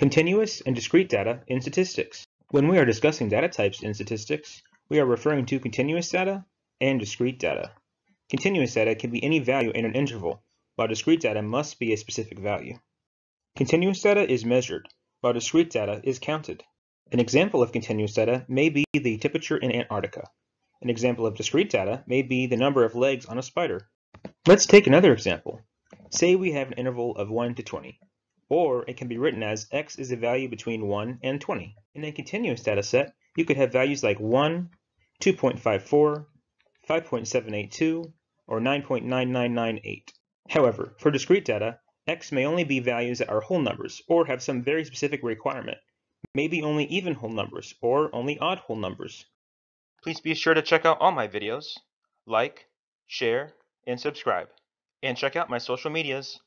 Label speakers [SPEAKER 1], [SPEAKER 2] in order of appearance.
[SPEAKER 1] Continuous and discrete data in statistics. When we are discussing data types in statistics, we are referring to continuous data and discrete data. Continuous data can be any value in an interval, while discrete data must be a specific value. Continuous data is measured, while discrete data is counted. An example of continuous data may be the temperature in Antarctica. An example of discrete data may be the number of legs on a spider. Let's take another example. Say we have an interval of 1 to 20, or it can be written as x is a value between 1 and 20. In a continuous data set, you could have values like 1, 2.54, 5.782, or 9.9998. However, for discrete data, x may only be values that are whole numbers or have some very specific requirement, maybe only even whole numbers or only odd whole numbers. Please be sure to check out all my videos, like, share, and subscribe, and check out my social medias.